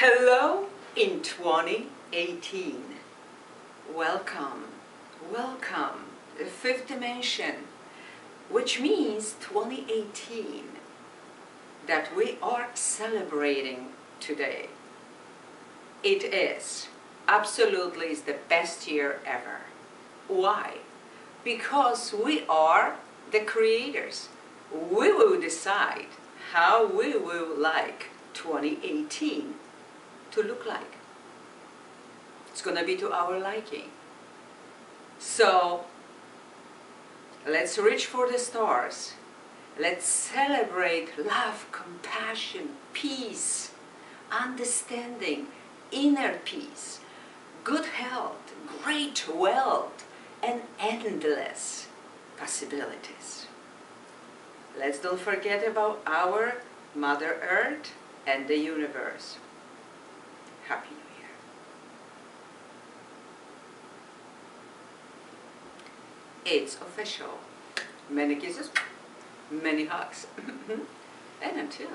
Hello in 2018. Welcome, welcome, the fifth dimension, which means 2018 that we are celebrating today. It is, absolutely is the best year ever. Why? Because we are the creators. We will decide how we will like 2018 to look like. It's going to be to our liking. So let's reach for the stars. Let's celebrate love, compassion, peace, understanding, inner peace, good health, great wealth, and endless possibilities. Let's don't forget about our Mother Earth and the universe. Happy New Year. It's official. Many kisses, many hugs, and until.